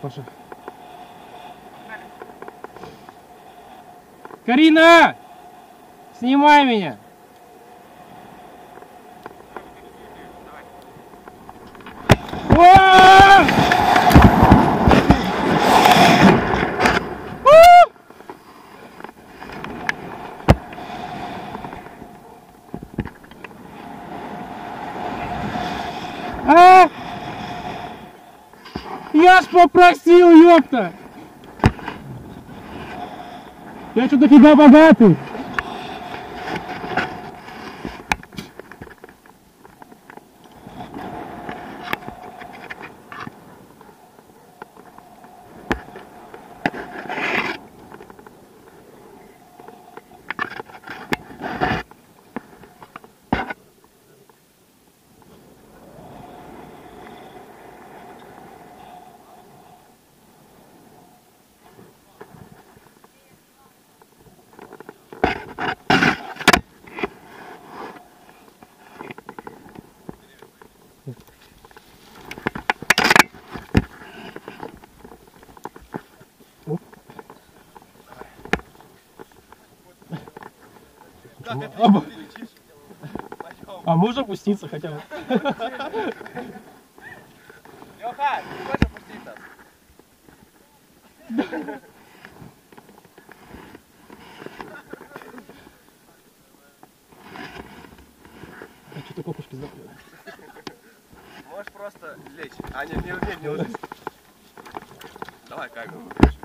Паша. Карина! Снимай меня! О! Я ж попросил, ёпта! Я что дофига богатый! А, а можно опуститься хотя бы? Леха, ты хочешь опуститься? А что-то кокушки закрыли. Можешь просто лечь. А, нет, не, не, не ложись. Давай камеру выключи.